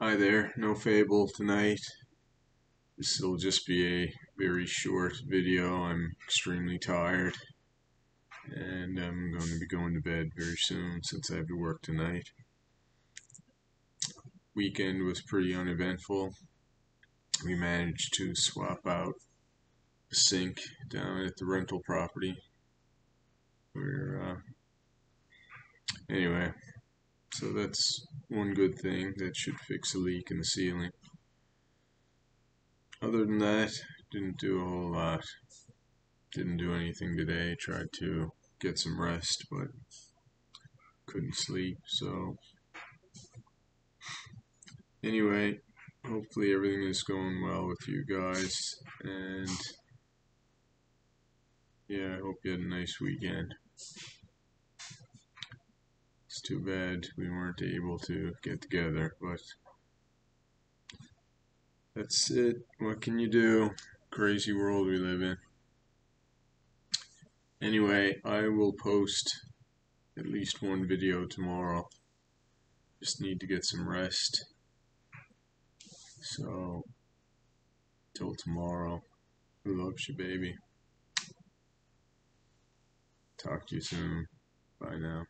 Hi there, no fable tonight. This will just be a very short video. I'm extremely tired and I'm going to be going to bed very soon since I have to work tonight. Weekend was pretty uneventful. We managed to swap out the sink down at the rental property. We're, uh, anyway, so that's one good thing that should fix a leak in the ceiling. Other than that, didn't do a whole lot. Didn't do anything today. Tried to get some rest, but couldn't sleep. So anyway, hopefully everything is going well with you guys. And yeah, I hope you had a nice weekend. It's too bad we weren't able to get together, but that's it. What can you do? Crazy world we live in. Anyway, I will post at least one video tomorrow. Just need to get some rest. So, till tomorrow. Loves you, baby? Talk to you soon. Bye now.